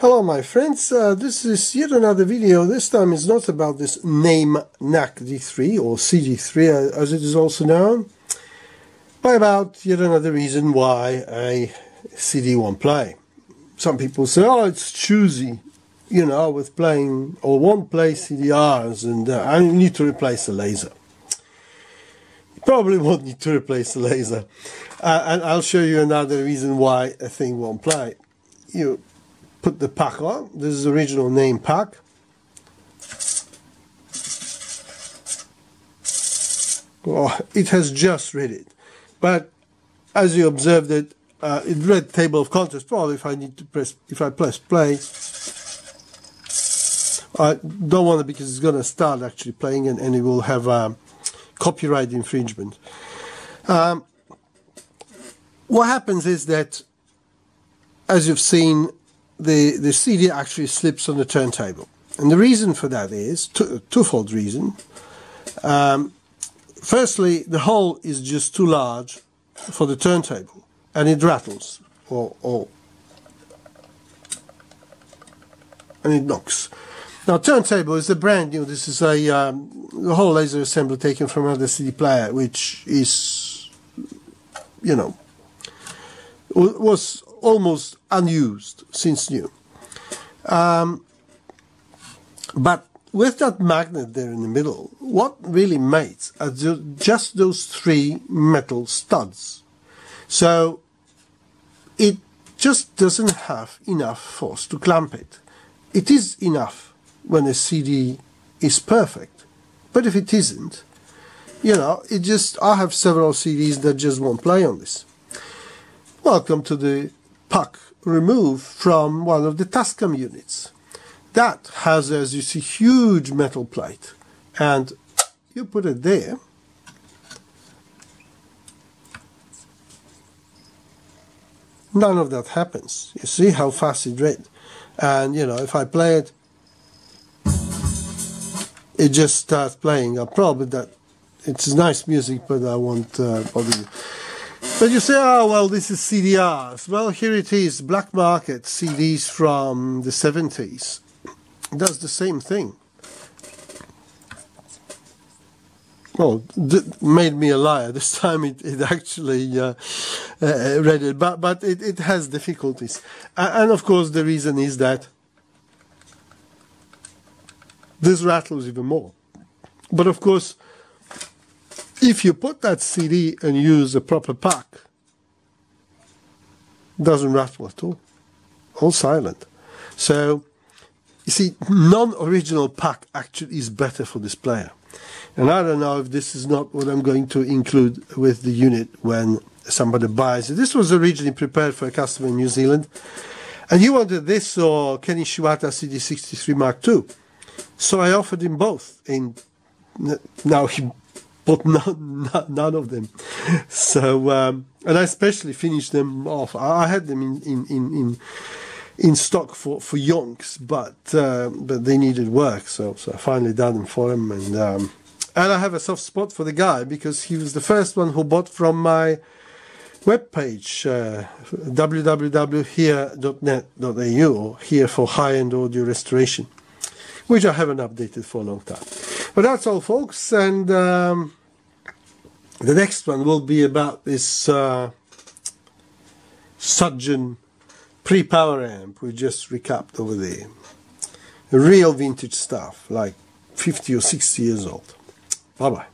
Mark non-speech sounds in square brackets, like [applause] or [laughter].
Hello my friends, uh, this is yet another video. This time is not about this Naim NAC D3 or CD3 uh, as it is also known, but about yet another reason why a CD won't play. Some people say, oh it's choosy, you know, with playing or won't play CDRs and uh, I need to replace the laser. You probably [laughs] won't need to replace the laser. Uh, and I'll show you another reason why a thing won't play. You put the puck on. This is the original Naim puck. Oh, it has just read it. But as you observed it, uh, it read table of contents. Probably if I need to press, if I press play, I don't want it because it's going to start actually playing and, and it will have um, copyright infringement. Um, what happens is that, as you've seen, the, the CD actually slips on the turntable. And the reason for that is two, twofold reason. Um, firstly, the hole is just too large for the turntable and it rattles or, or and it knocks. Now, turntable is a brand new. This is a um, whole laser assembly taken from another CD player, which is, you know, was almost unused since new. Um, but with that magnet there in the middle, what really mates are just those three metal studs. So it just doesn't have enough force to clamp it. It is enough when a CD is perfect, but if it isn't, you know, it just, I have several CDs that just won't play on this. Welcome to the puck removed from one of the Tascam units. That has, as you see, huge metal plate. And you put it there. None of that happens. You see how fast it read. And, you know, if I play it, it just starts playing. I'll probably that it's nice music, but I won't uh, bother you. But you say, oh, well, this is CDRs. Well, here it is, black market CDs from the 70s. It does the same thing. Well, made me a liar. [laughs] This time it, it actually uh, uh, read it, but, but it, it has difficulties. And of course, the reason is that this rattles even more. But of course, if you put that CD and use a proper puck, doesn't rattle at all, all silent. So, you see, non-original pack actually is better for this player. And I don't know if this is not what I'm going to include with the unit when somebody buys it. This was originally prepared for a customer in New Zealand. And he wanted this or Ken Ishiwata CD63 Mark II. So I offered him both. And now he but [laughs] none, none of them. So, um, and I especially finished them off. I had them in, in, in, in, in stock for, for yonks, but, uh, but they needed work. So, so I finally done them for him. And, um, and I have a soft spot for the guy because he was the first one who bought from my webpage, uh, www.hear.net.au, here for high-end audio restoration, which I haven't updated for a long time. But that's all, folks, and um, the next one will be about this uh, Sugden pre-power amp we just recapped over there. Real vintage stuff, like 50 or 60 years old. Bye-bye.